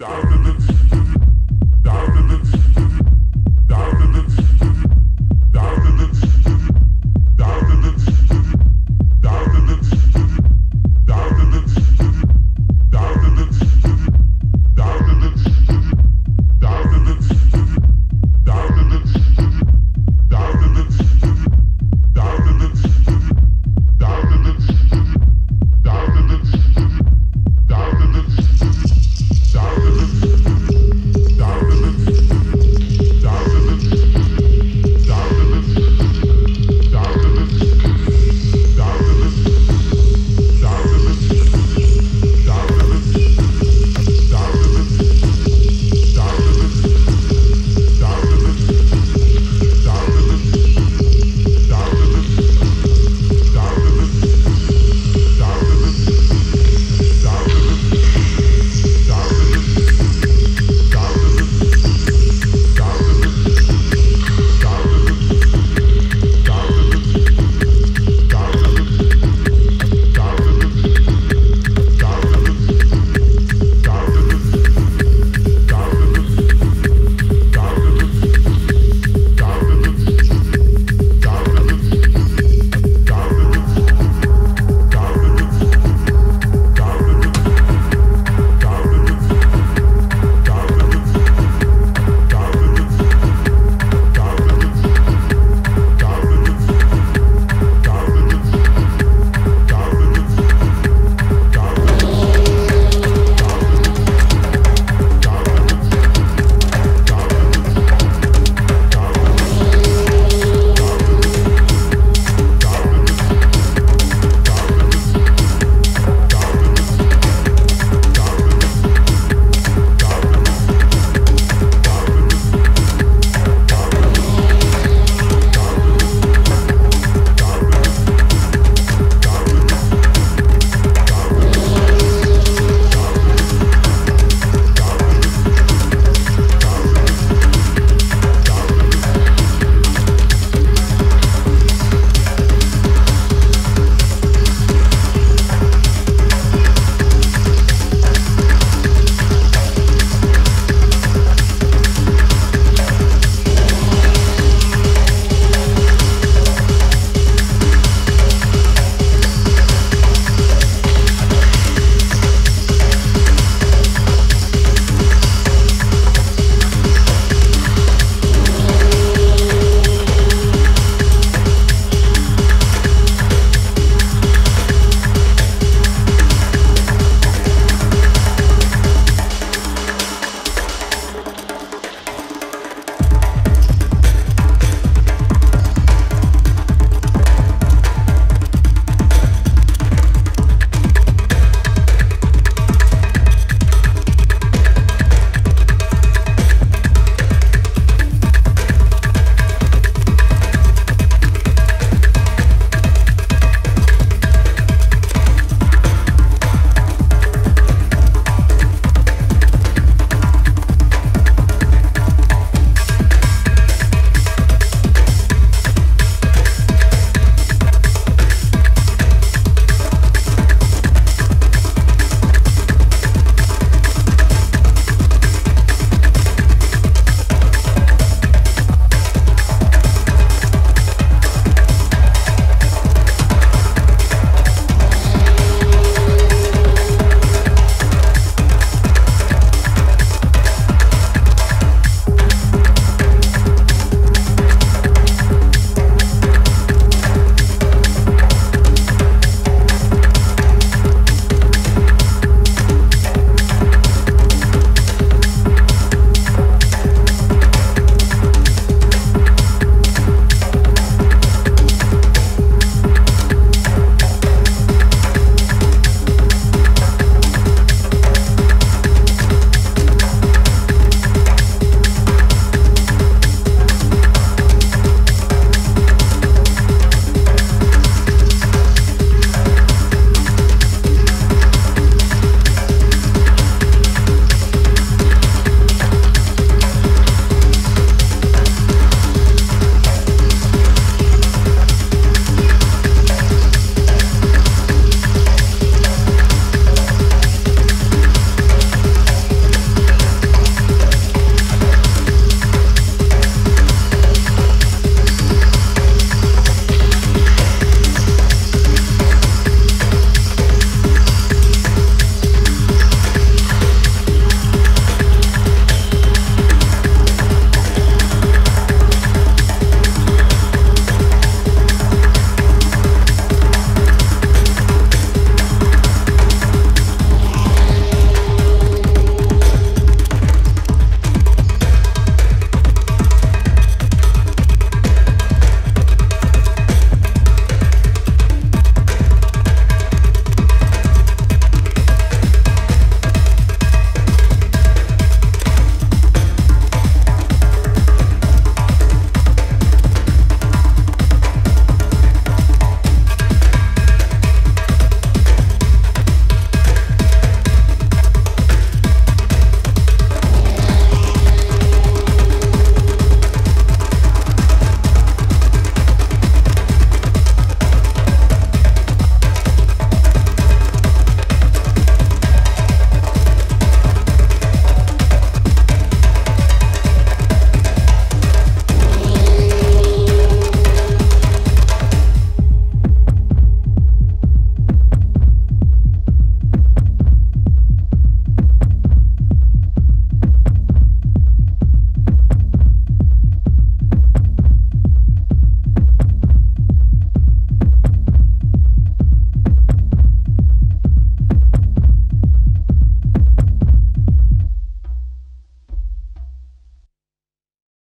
Diamond.